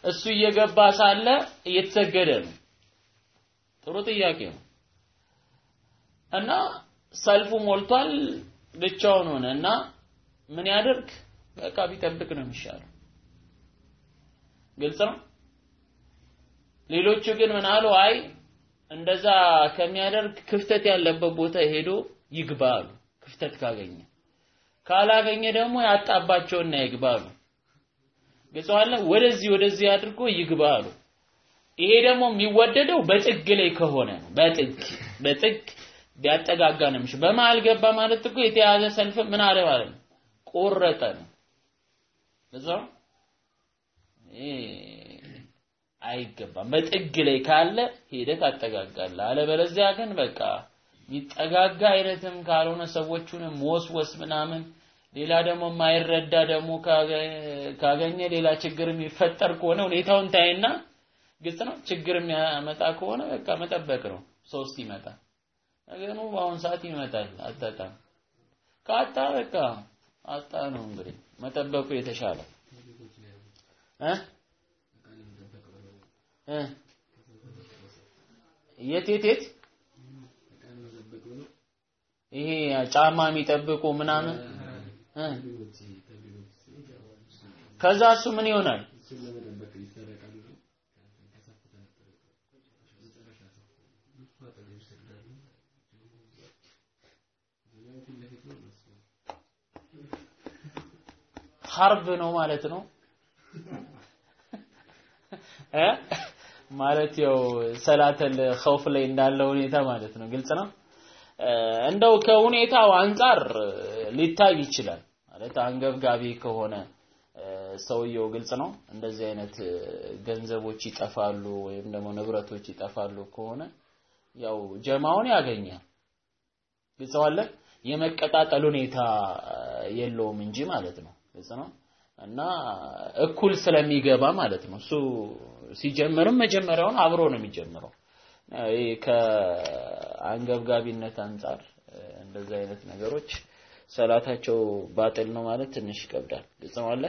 እሱ እየገባ ሳለ እየተሰገደ ነው። ጥሩ ጥያቄ ነው እና ሰልፉ ሞልቷል፣ ብቻውን ሆነ እና ምን ያደርግ? በቃ ቢጠብቅ ነው የሚሻለው። ግልጽ ነው። ሌሎቹ ግን ምን አሉ? አይ እንደዛ ከሚያደርግ ክፍተት ያለበት ቦታ ሄዶ ይግባ አሉ። ክፍተት ካገኘ፣ ካላገኘ ደግሞ ያጣባቸውና ይግባ አሉ። ወደዚህ ወደዚህ አድርጎ ይግባ አሉ። ይሄ ደግሞ የሚወደደው በጥግ ላይ ከሆነ ነው። በጥግ በጥግ ቢያጠጋጋ ነው የሚሻለው። በመሀል ገባ ማለት እኮ የተያዘ ሰልፍ ምን አለ ማለት ነው፣ ቆረጠ ነው። አይገባም። በጥግ ላይ ካለ ሄደህ ታጠጋጋለህ። አለበለዚያ ግን በቃ የሚጠጋጋ አይነትም ካልሆነ ሰዎቹንም መወስወስ ምናምን ሌላ ደግሞ የማይረዳ ደግሞ ካገኘ ሌላ ችግር የሚፈጠር ከሆነ ሁኔታውን ታይና ግልጽ ነው። ችግር የሚያመጣ ከሆነ በቃ መጠበቅ ነው። ሶስት ይመጣል ነገኑ በአሁን ሰዓት ይመጣል። አጣጣም ካጣ በቃ አጣ ነው እንግዲህ መጠበቁ የተሻለ የት የት የት? ይሄ ጫማ የሚጠብቁ ምናምን? ከዛ እሱ ምን ይሆናል? ሐርብ ነው ማለት ነው ማለት ያው ሰላተል ኸውፍ ላይ እንዳለ ሁኔታ ማለት ነው። ግልጽ ነው። እንደው ከሁኔታው አንጻር ሊታይ ይችላል ማለት አንገብጋቢ ከሆነ ሰውየው ግልጽ ነው። እንደዚህ አይነት ገንዘቦች ይጠፋሉ ወይም ደግሞ ንብረቶች ይጠፋሉ ከሆነ ያው ጀማውን ያገኛል። ግልጽ የመቀጣጠል ሁኔታ የለውም እንጂ ማለት ነው። ግልጽ ነው። እና እኩል ስለሚገባ ማለት ነው። እሱ ሲጀምርም መጀመሪያውን አብሮ ነው የሚጀምረው። ይሄ ከአንገብጋቢነት አንጻር እንደዚህ አይነት ነገሮች ሰላታቸው ባጥል ነው ማለት ትንሽ ይከብዳል። ግልጽ ነው አለ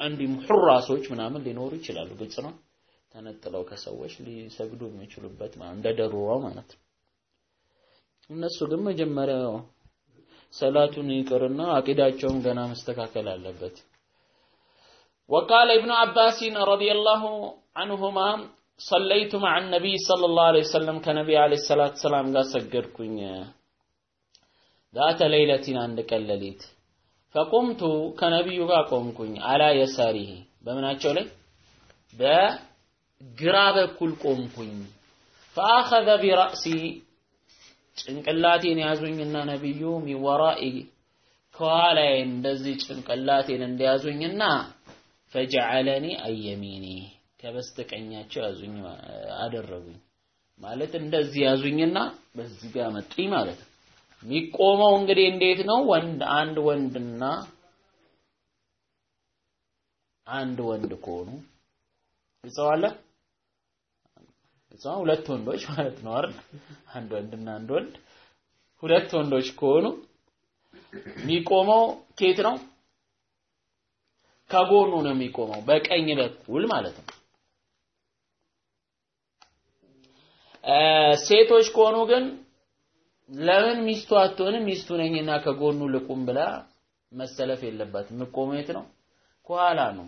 እንዲሁም ሁራሶች ምናምን ሊኖሩ ይችላሉ። ግልጽ ነው። ተነጥለው ከሰዎች ሊሰግዱ የሚችሉበት እንደ ደሩራው ማለት ነው። እነሱ ግን መጀመሪያ ሰላቱን ይቅርና አቂዳቸውም ገና መስተካከል አለበት። وقال ابن عباس رضي الله عنهما صليت مع النبي صلى الله عليه وسلم كنبي عليه الصلاة والسلام قال سجركني ذات ليلة عند كلليت فقمت كنبي قومكني على يساره بمناچو لي በግራ በኩል ቆምኩኝ فأخذ برأسي ጭንቅላቴን ያዙኝና ነብዩ ሚወራኢ ከኋላዬ እንደዚህ ጭንቅላቴን እንደያዙኝና ፈጀዐለኒ አየሚኒ ከበስተቀኛቸው ያዙኝ አደረጉኝ። ማለት እንደዚህ ያዙኝና በዚህ ጋር መጡኝ ማለት ነው። የሚቆመው እንግዲህ እንዴት ነው? ወንድ አንድ ወንድና አንድ ወንድ ከሆኑ ይጸዋለ ይጸዋ ሁለት ወንዶች ማለት ነው አይደል? አንድ ወንድና አንድ ወንድ ሁለት ወንዶች ከሆኑ የሚቆመው ኬት ነው? ከጎኑ ነው የሚቆመው፣ በቀኝ በኩል ማለት ነው። ሴቶች ከሆኑ ግን ለምን ሚስቱ አትሆንም? ሚስቱ ነኝና ከጎኑ ልቁም ብላ መሰለፍ የለባትም። የምቆመው የት ነው? ከኋላ ነው።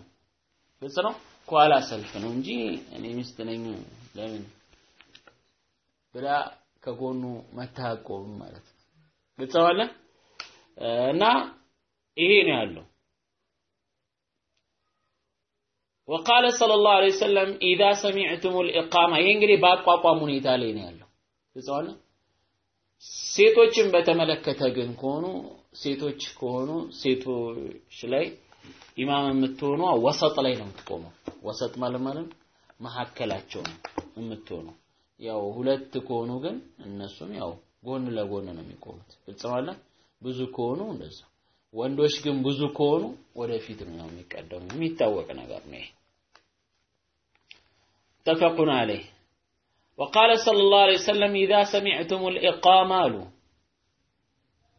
ግልጽ ነው። ከኋላ ሰልፍ ነው እንጂ እኔ ሚስት ነኝ ለምን ብላ ከጎኑ መታቆም ማለት ነው። ግልጸዋለ እና ይሄ ነው ያለው። ወቃለ ሰለላሁ ዐለይሂ ወሰለም ኢዛ ሰሚዕቱሙል ኢቃማ። ይሄ እንግዲህ በአቋቋም ሁኔታ ላይ ነው ያለው። ግልጸዋለ ሴቶችን በተመለከተ ግን ከሆኑ ሴቶች ከሆኑ ሴቶች ላይ ኢማም የምትሆኑ ወሰጥ ላይ ነው የምትቆመው። ወሰጥ ማለት ማለት መካከላቸው ነው የምትሆነው ያው ሁለት ከሆኑ ግን እነሱም ያው ጎን ለጎን ነው የሚቆሙት። ግልጽ ማለት ብዙ ከሆኑ እንደዛ። ወንዶች ግን ብዙ ከሆኑ ወደፊት ነው ያው የሚቀደሙ። የሚታወቅ ነገር ነው ይሄ። ተፈቁን አለይህ وقال صلى الله عليه وسلم إذا سمعتم الإقامة አሉ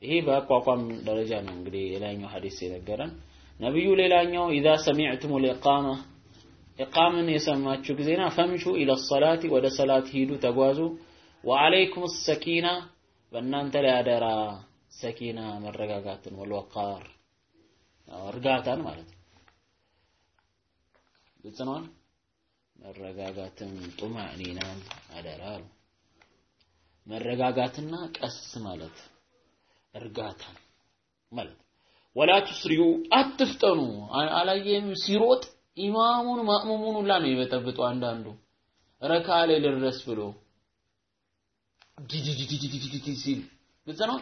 ይሄ በአቋቋም ደረጃ ነው እንግዲህ የላኛው ሐዲስ የነገረን ነብዩ ሌላኛው إذا سمعتم الإقامة ኢቃምን የሰማችሁ ጊዜና ፈምሹ ኢለ ሰላቲ ወደ ሰላት ሂዱ ተጓዙ። ወአለይኩም ሰኪና በእናንተ ላይ አደራ። ሰኪና መረጋጋትን ወልወቃር እርጋታን ማለት ነው። ነው? መረጋጋትን ጡማዕኒናን አደራ አሉ መረጋጋትና ቀስ ማለት እርጋታን ማለት። ወላ ቱስሪዩ አትፍጠኑ። አላየም ሲሮጥ ኢማሙን ማእሙሙን ሁላ ነው የበጠብጠው አንዳንዱ። ረካ ላይ ልድረስ ብሎ ሲል ግልጽ ነው?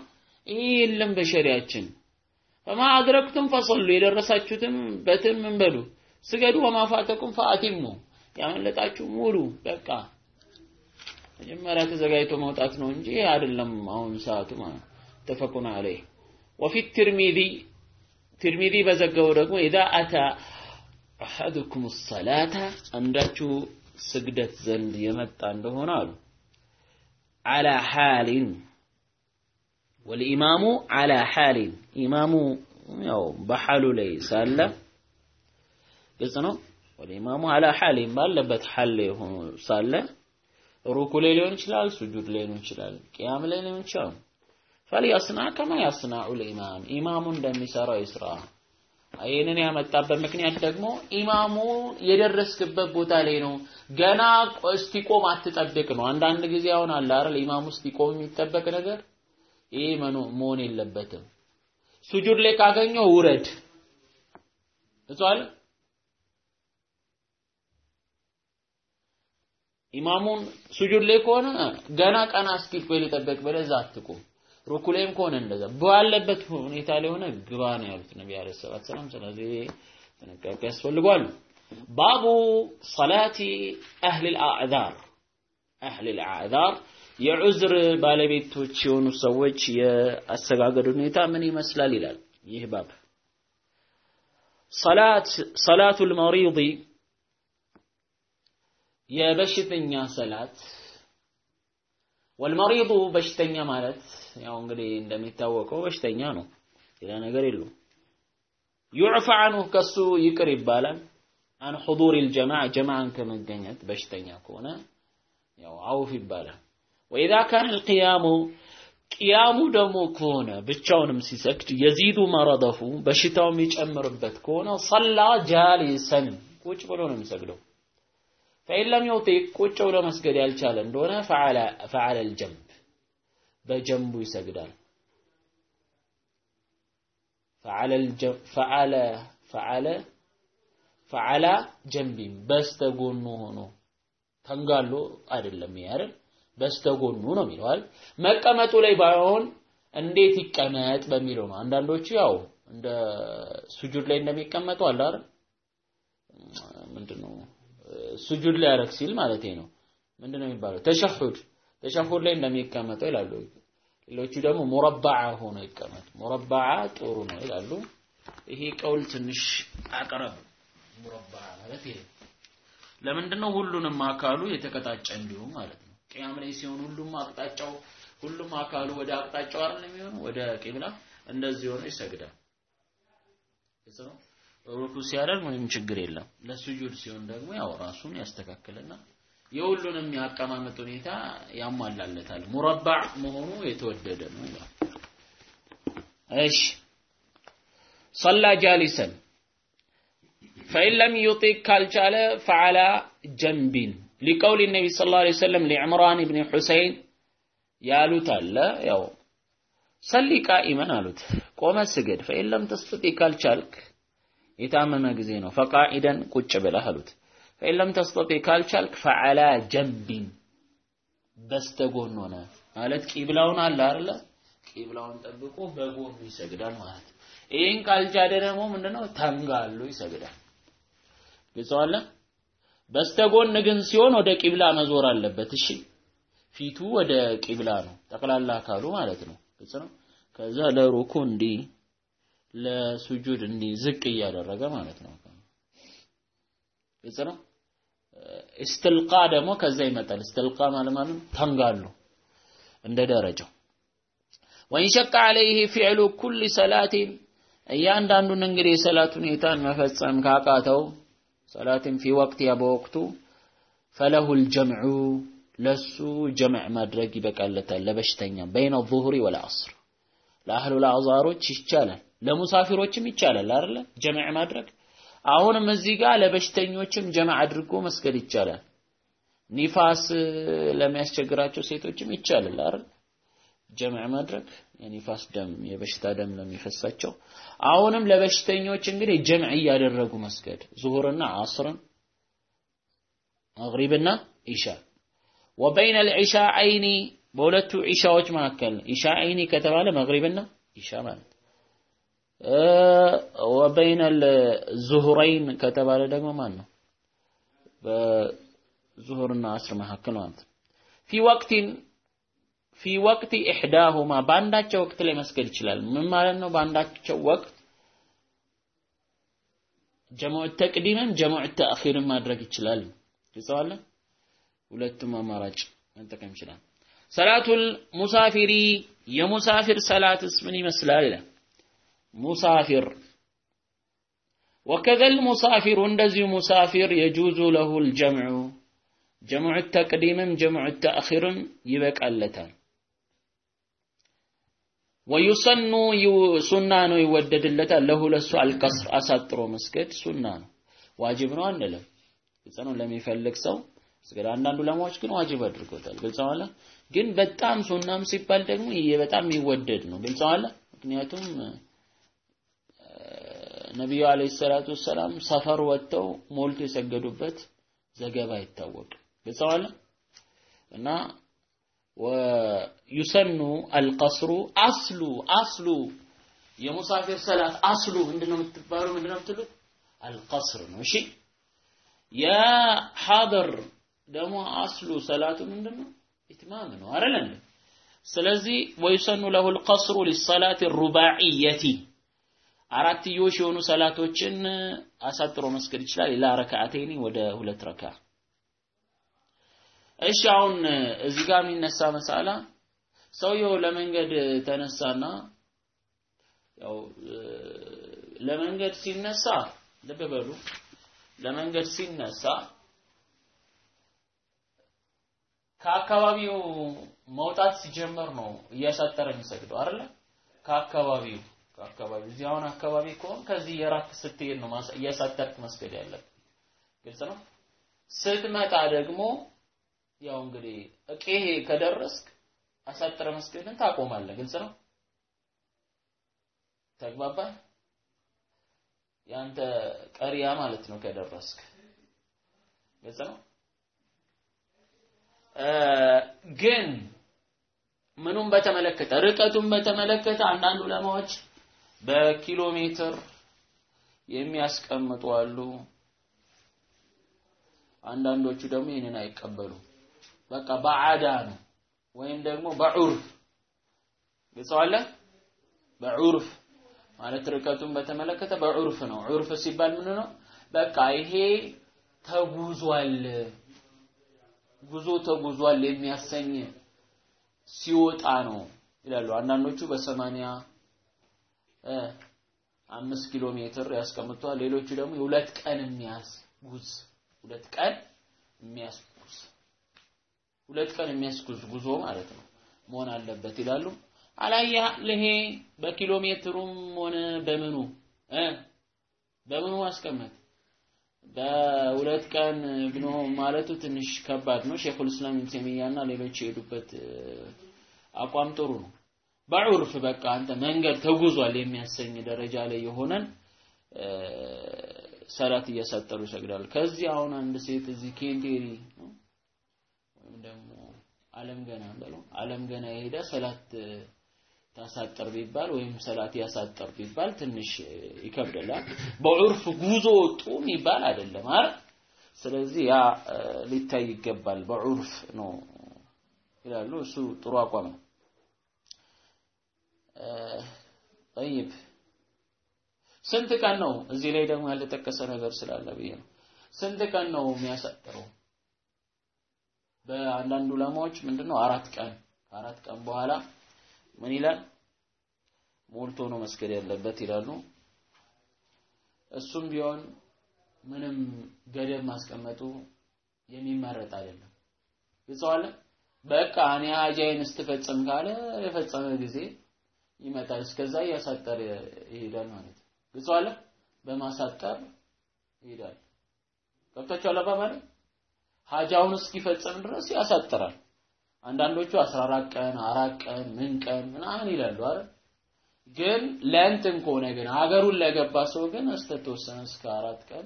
ይሄ የለም በሸሪያችን። ፈማ አድረክቱም ፈሰሉ የደረሳችሁትም በትን ምን በሉ። ስገዱ ወማፋተኩም ፈአቲሙ ያመለጣችሁ ሙሉ በቃ መጀመሪያ ተዘጋጅቶ መውጣት ነው እንጂ አይደለም አሁን ሰዓቱ ማለት ተፈቁን አለይ ወፊ ትርሚዚ ትርሚዚ በዘገበው ደግሞ ኢዛ አታ አሐዱኩም ሰላታ አንዳችሁ ስግደት ዘንድ የመጣ እንደሆነ አሉ። አላ ሓሊን ወልኢማሙ አላ ሓሊን ኢማሙ ያው በሓሉ ላይ ሳለ ግልጽ ነው። ወልኢማሙ አላ ሓሊን ባለበት ሓል ላይ ሆኖ ሳለ ሩኩ ላይ ሊሆን ይችላል ሱጁድ ላይ ሊሆን ይችላል ቅያም ላይ ሊሆን ይችላል። ፈሊያስና ከማ ያስናዑ ልኢማም ኢማሙ እንደሚሰራው ይስራ ይህንን ያመጣበት ምክንያት ደግሞ ኢማሙ የደረስክበት ቦታ ላይ ነው። ገና እስቲቆም አትጠብቅ ነው። አንዳንድ ጊዜ አሁን አለ አይደል ኢማሙ እስቲቆም የሚጠበቅ ነገር ይሄ መሆን የለበትም። ሱጁድ ላይ ካገኘው ውረድ እሷል ኢማሙን ሱጁድ ላይ ከሆነ ገና ቀና እስኪል ቆይ ልጠበቅ ብለህ እዛ አትቁም። ሩኩ ላይም ከሆነ እንደዛ ባለበት ሁኔታ ላይ ሆነ ግባ ነው ያሉት ነቢ አለይሂ ሰላቱ ሰላም። ስለዚህ ጥንቃቄ ያስፈልጓል። ባቡ ሰላቲ አህል አልአዕዛር አህል አልአዕዛር የዑዝር ባለቤቶች የሆኑ ሰዎች የአሰጋገድ ሁኔታ ምን ይመስላል ይላል ይህ ባብ። ሰላት ሰላቱል የበሽተኛ ሰላት ወልመሪዱ በሽተኛ ማለት ያው እንግዲህ እንደሚታወቀው በሽተኛ ነው፣ ሌላ ነገር የለውም። ዩዕፋ አንሁ ከሱ ይቅር ይባላል። አን ሑዱር ልጀማዕ ጀማዓን ከመገኘት በሽተኛ ከሆነ ያው አውፍ ይባላል። ወኢዛ ካነ ልቅያሙ ቅያሙ ደግሞ ከሆነ ብቻውንም ሲሰግድ የዚዱ መረደፉ በሽታው የሚጨምርበት ከሆነ ሰላ ጃሊሰን ቁጭ ብሎ ነው የሚሰግደው። ፈኢን ለም ዩጢቅ ቁጭ ብሎ መስገድ ያልቻለ እንደሆነ ፈዓለ ልጀንብ በጀንቡ ይሰግዳል። ፈዓለ ፈዓላ ጀንቢም በስተጎኑ ሆኖ ተንጋሎ አይደለም ይሄ በስተጎኑ ነው የሚለዋል። መቀመጡ ላይ ባይሆን እንዴት ይቀመጥ በሚለው ነው። አንዳንዶቹ ያው እንደ ሱጁድ ላይ እንደሚቀመጡ አለ አይደል ሱጁድ ላይ ያረግ ሲል ማለት ነው። ምንድነው የሚባለው? ተሸሁድ ተሸሁድ ላይ እንደሚቀመጠው ይላሉ። ሌሎቹ ደግሞ ሙረባዓ ሆኖ ይቀመጥ። ሙረባዓ ጥሩ ነው ይላሉ። ይሄ ቀውል ትንሽ አቀረብ ሙረባዓ ማለት ይሄ ለምንድነው ሁሉንም አካሉ የተቀጣጨ እንዲሁም ማለት ነው። ቅያም ላይ ሲሆን ሁሉም አቅጣጫው ሁሉም አካሉ ወደ አቅጣጫው አይደል የሚሆነው ወደ ቂብላ እንደዚህ ሆኖ ይሰግዳል። ነው። ሩኩ ሲያደርግ ምንም ችግር የለም። ለሱጁድ ሲሆን ደግሞ ያው ራሱን ያስተካክልና የሁሉንም የአቀማመጥ ሁኔታ ያሟላለታል። ሙረባዕ መሆኑ የተወደደ ነው ይላል። እሺ صلى جالسا فإن لم يطق ካልቻለ فعلى جنب لقول النبي صلى الله عليه وسلم لعمران بن حصين ያሉት አለ። ያው صل قائما አሉት፣ ቆመ ስገድ። فإن لم تستطع ካልቻልክ የታመመ ጊዜ ነው። فقاعدا ቁጭ ብለህ አሉት። فإن لم تستطع ካልቻልክ فعلى جنب በስተጎን ሆነ ማለት ቂብላውን አለ አይደለ? ቂብላውን ጠብቆ በጎኑ ይሰግዳል ማለት ይህን ካልቻለ ደግሞ ምንድነው ተንጋሎ ይሰግዳል። ግልጸዋለ። በስተጎን ግን ሲሆን ወደ ቂብላ መዞር አለበት። እሺ ፊቱ ወደ ቂብላ ነው፣ ጠቅላላ አካሉ ማለት ነው። ግልጽ ነው። ከዛ ለሩኩ እንዲህ ለሱጁድ እንዲህ ዝቅ እያደረገ ማለት ነው። ግልጽ ነው። እስትልቃ ደግሞ ከዛ ይመጣል። እስትልቃ ማለት ማለት ተንጋሉ እንደ ደረጃው ወይን ሸቀ ዐለይህ ፊዕሉ ኩል ሰላቲን እያንዳንዱን እንግዲህ የሰላት ሁኔታን መፈጸም ካቃተው ሰላትን ፊ ወቅትያ በወቅቱ ፈለሁል ጀምዑ ለሱ ጀምዕ ማድረግ ይበቃለታል። ለበሽተኛ በይነ ዙሁሪ ወለ ዐስር ለአህሉ ለአዛሮች ይቻላል፣ ለሙሳፊሮችም ይቻላል አይደለ? ጀምዕ ማድረግ። አሁንም እዚህ ጋር ለበሽተኞችም ጀምዕ አድርጎ መስገድ ይቻላል። ኒፋስ ለሚያስቸግራቸው ሴቶችም ይቻላል አይደል? ጀምዕ ማድረግ የኒፋስ ደም የበሽታ ደም ለሚፈሳቸው አሁንም ለበሽተኞች እንግዲህ ጀምዕ እያደረጉ መስገድ ዙሁርና ዐስርን መግሪብና ኢሻ። ወበይነ ልዒሻዐይኒ በሁለቱ ዒሻዎች መካከል ኢሻዐይኒ ከተባለ መግሪብና ኢሻ ማለት ወበይነ ዙሁረይን ከተባለ ደግሞ ማን ነው በዙሁርና ዐስር መካከል ማለት ነው ፊ ወቅቲን ፊ ወቅቲ ኢሕዳሁማ በአንዳቸው ወቅት ላይ መስገድ ይችላል። ምን ማለት ነው? በአንዳቸው ወቅት ጀሙዕ ተቅዲምም ጀሙዕ ተአኺርም ማድረግ ይችላል። ይጸዋለ ሁለቱም አማራጭ መጠቀም ይችላል። ሰላቱል ሙሳፊሪ የሙሳፊር ሰላትስ ምን ይመስላል ሙሳፊር ወከዘል ሙሳፊሩ እንደዚሁ ሙሳፊር የጁዙ ለሁል ጀምዑ ጀሙዕ ተቅዲምም ጀሙዕ ተአኺርም ይበቃለታል። ወዩሰኑ ሱና ነው ይወደድለታል። ለሁ ለሱ አልቀስር አሳጥሮ መስገድ ሱና ነው፣ ዋጅብ ነው አንልም። ግልጽ ለሚፈልግ ሰው መስገድ። አንዳንዱ ዑለማዎች ግን ዋጅብ አድርጎታል። ግልጽ ግን በጣም ሱናም ሲባል ደግሞ በጣም የሚወደድ ነው። ግልጽ ምክንያቱም ነቢዩ አለይሂ ሰላቱ ወሰላም ሰፈር ወጥተው ሞልቶ የሰገዱበት ዘገባ አይታወቅም። ግልጽ ነው አለ። እና ወዩሰኑ አልቀስሩ አስሉ አስሉ የሙሳፊር ሰላት አስሉ ምንድነው የምትባሉ ምንድነው የምትሉት? አልቀስር ነው። እሺ የሐደር ደግሞ አስሉ ሰላቱ ምንድነው? ኢትማም ነው አይደል? እንዴ ስለዚህ ወዩሰኑ ለሁ አልቀስሩ ሊሰላት ሩባዕየቲ አራትዮሽ የሆኑ ሰላቶችን አሳጥሮ መስገድ ይችላል። ኢላ ረካዓተይኒ ወደ ሁለት ረካ። እሺ አሁን እዚህ ጋር የሚነሳ መሳላ። ሰውየው ለመንገድ ተነሳና ያው ለመንገድ ሲነሳ ልብ በሉ ለመንገድ ሲነሳ ከአካባቢው መውጣት ሲጀመር ነው እያሳጠረ የሚሰግደው አይደለ? ከአካባቢው ከአካባቢው እዚህ አሁን አካባቢ ከሆን ከዚህ የራክ ስትሄድ ነው እያሳጠርክ መስገድ ያለብህ ግልጽ ነው ስትመጣ ደግሞ ያው እንግዲህ እቄሄ ከደረስክ አሳጥረ መስገድን ታቆማለህ። ግልጽ ነው። ተግባባ። ያንተ ቀሪያ ማለት ነው ከደረስክ። ግልጽ ነው። ግን ምኑን በተመለከተ ርቀቱን በተመለከተ አንዳንድ ዑለማዎች በኪሎ ሜትር የሚያስቀምጡ አሉ። አንዳንዶቹ ደግሞ ይህንን አይቀበሉም። በቃ በዓዳ ነው ወይም ደግሞ በዑርፍ ግልጸዋለ በዑርፍ ማለት ርቀቱን በተመለከተ በዑርፍ ነው። ዑርፍ ሲባል ምን ነው? በቃ ይሄ ተጉዟል፣ ጉዞ ተጉዟል የሚያሰኝ ሲወጣ ነው ይላሉ። አንዳንዶቹ በሰማንያ አምስት ኪሎ ሜትር ያስቀምጧል። ሌሎቹ ደግሞ የሁለት ቀን የሚያስጉዝ ሁለት ቀን የሚያስጉዝ ሁለት ቀን የሚያስጉዝ ጉዞ ማለት ነው መሆን አለበት ይላሉ። አላያ ይሄ በኪሎ ሜትሩም ሆነ በምኑ እ በምኑ ማስቀመጥ በሁለት ቀን ብሎ ማለቱ ትንሽ ከባድ ነው። ሼኹል እስላም ኢብኑ ተይሚያና ሌሎች የሄዱበት አቋም ጥሩ ነው። በዑርፍ በቃ አንተ መንገድ ተጉዟል የሚያሰኝ ደረጃ ላይ የሆነን ሰላት እያሳጠሩ ይሰግዳሉ። ከዚህ አሁን አንድ ሴት እዚህ ኬንቴሪ ወይም ደግሞ አለም ገና በለው አለም ገና የሄደ ሰላት ታሳጠር ቢባል ወይም ሰላት ያሳጠር ቢባል ትንሽ ይከብደላል። በዑርፍ ጉዞ ወጡ የሚባል አይደለም አይደል? ስለዚህ ያ ሊታይ ይገባል። በዑርፍ ነው ይላሉ። እሱ ጥሩ አቋም ነው። ጠይብ ስንት ቀን ነው? እዚህ ላይ ደግሞ ያልተጠቀሰ ነገር ስላለ ብዬ ነው። ስንት ቀን ነው የሚያሳጥረው? በአንዳንድ ዑለማዎች ምንድነው አራት ቀን ከአራት ቀን በኋላ ምን ይላል? ሞልቶ ነው መስገድ ያለበት ይላሉ። እሱም ቢሆን ምንም ገደብ ማስቀመጡ የሚመረጥ አይደለም። ግልጸዋለ በቃ እኔ ሀጃይን ስትፈጽም ካለ የፈጸመ ጊዜ ይመጣል። እስከዛ እያሳጠር ይሄዳል ማለት ነው። ግልጸዋለ በማሳጠር ይሄዳል። ገብታችኋል አባባል? ሀጃውን እስኪፈጽም ድረስ ያሳጥራል። አንዳንዶቹ 14 ቀን አራት ቀን ምን ቀን ምናምን ይላሉ አይደል? ግን ለእንትን ከሆነ ግን ሀገሩን ለገባ ሰው ግን እስከተወሰነ እስከ አራት ቀን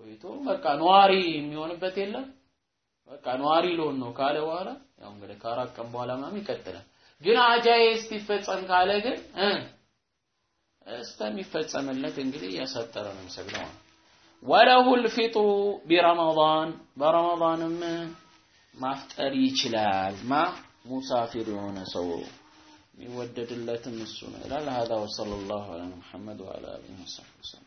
ቆይቶ በቃ ነዋሪ የሚሆንበት የለም። በቃ ነዋሪ ልሆን ነው ካለ በኋላ ያው እንግዲህ ከአራት ቀን በኋላ ምናምን ይቀጥላል። ግን አጃዬ እስኪፈጸም ካለ ግን እ እስከሚፈጸምለት እንግዲህ እያሳጠረ ነው የሚሰግደው። ወለሁል ፊጥሩ ቢረመዳን በረመዳንም ማፍጠር ይችላል። ማ ሙሳፊር የሆነ ሰው የሚወደድለትም እሱ ነው ይላል። هذا وصلى الله على محمد وعلى اله وصحبه وسلم